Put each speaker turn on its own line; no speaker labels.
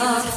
up.